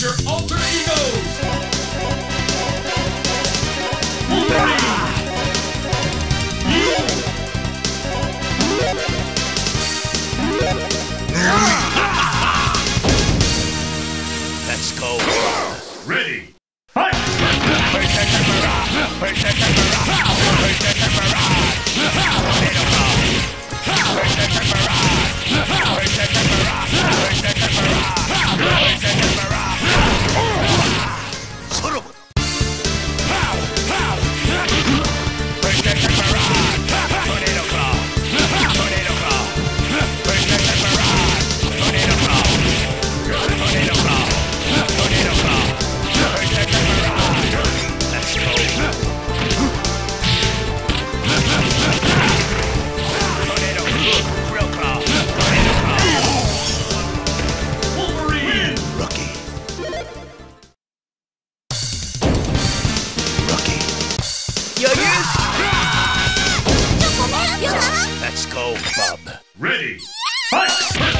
Your alter egos! Let's go. Ready! Rookie. Let's go, bub. Ready! Fight!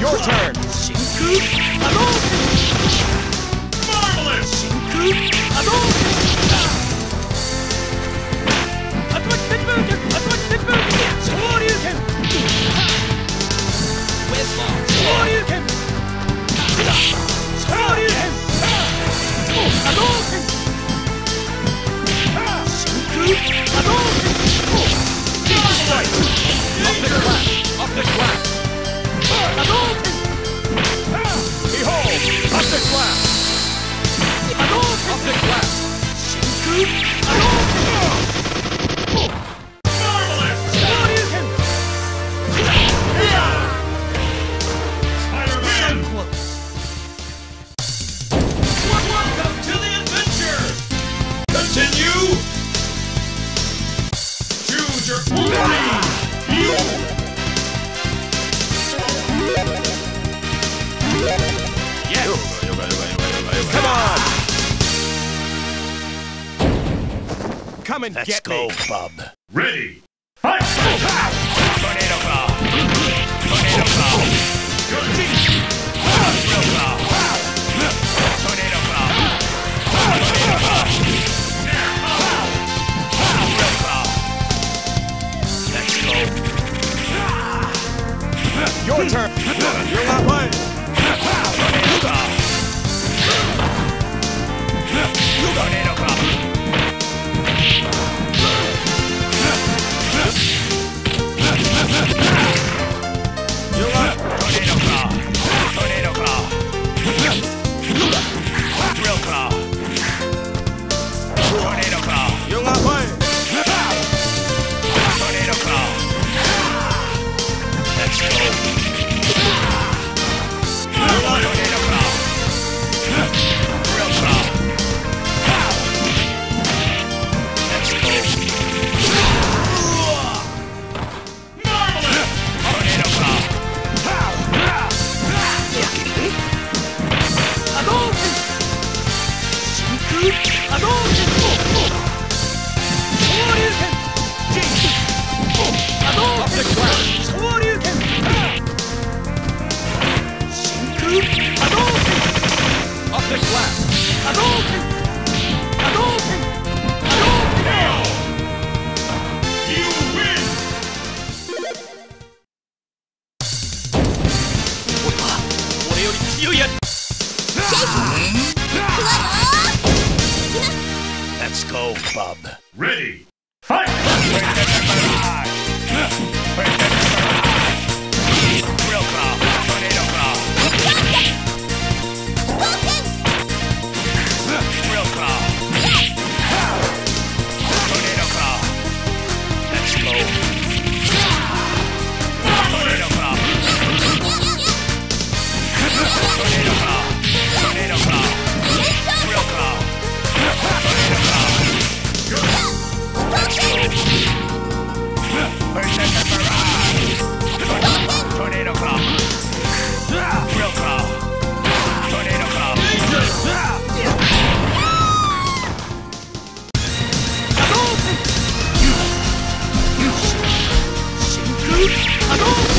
Your turn! Shinku Hadouken! Marvelous! Shinku Hadouken! Hadouken! Shoryuken! Shoryuken! Shinku! Hadouken! Optic blast! Shinku Hadouken! Come and Let's get go, me! bub. Ready! Fight! Tornado claw. Tornado claw. Real claw. Tornado claw. Tornado claw. Let's go. Your turn! You're not playing! Ready. Marvelous!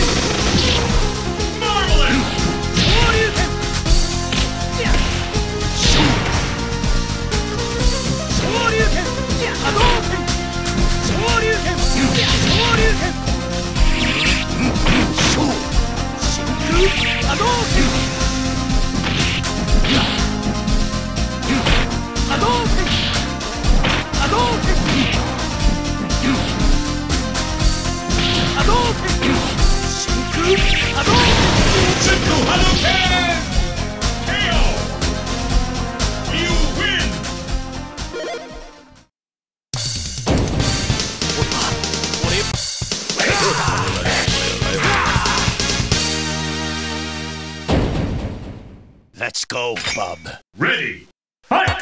Let's go, bub. Ready. Fight!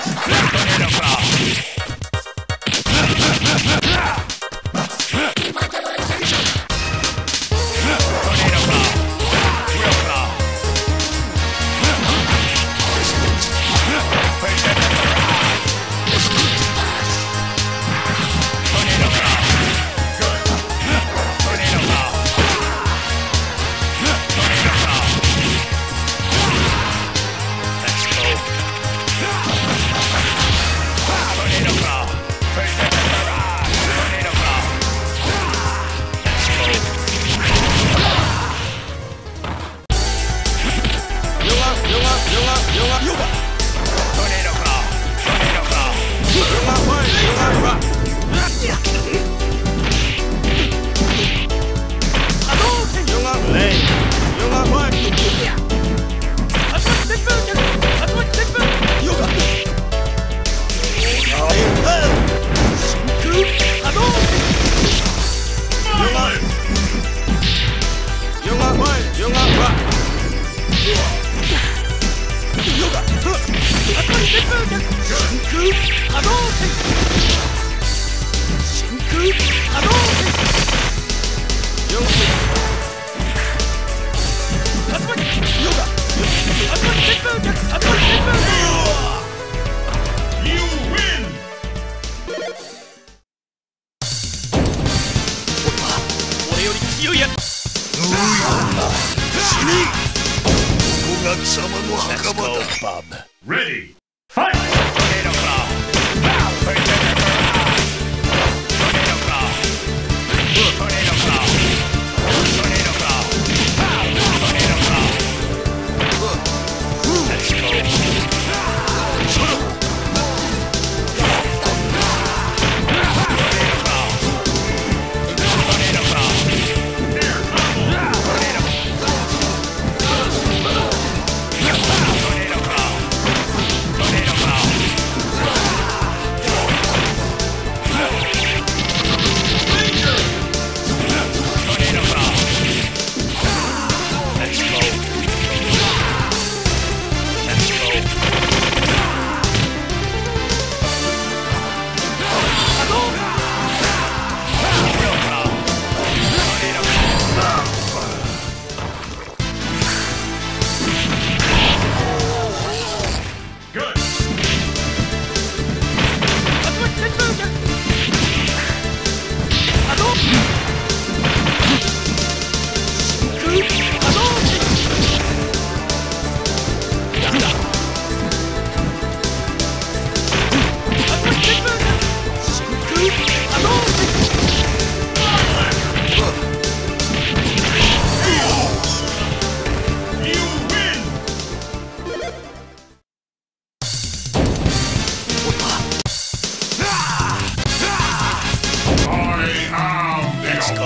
真空波動戦真空波動戦よ俺より強いやど死の Ready! Fight!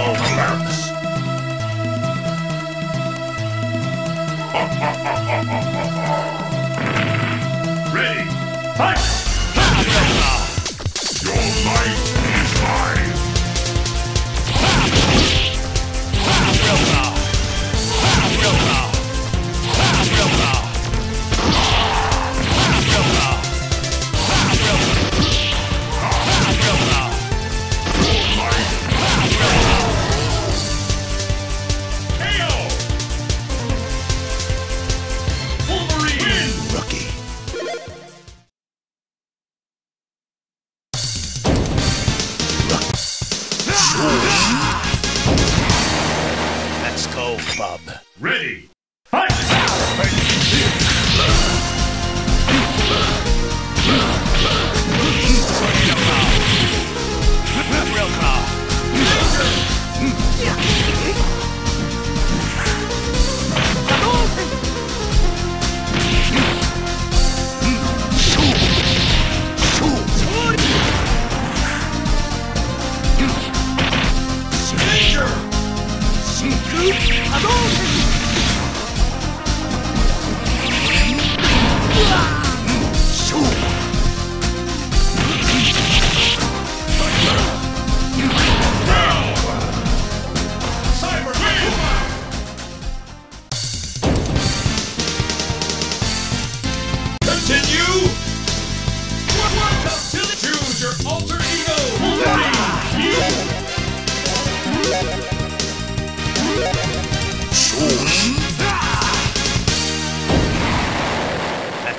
All clerks.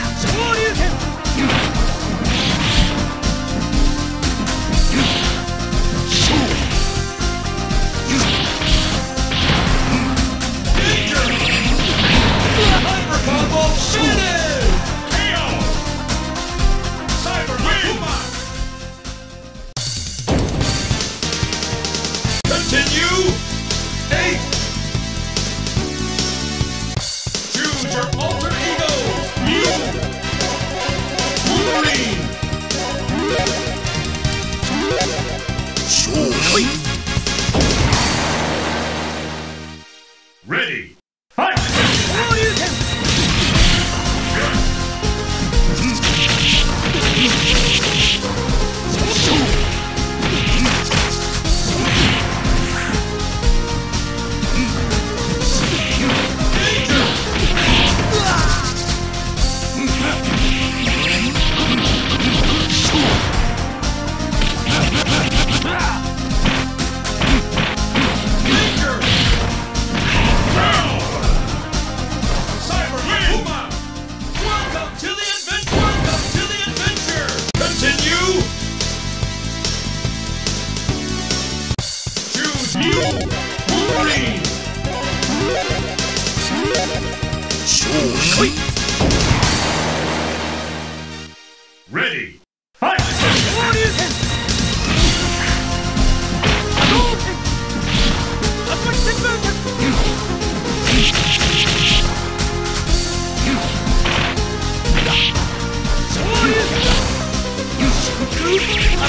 Yeah.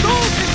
Adolfo!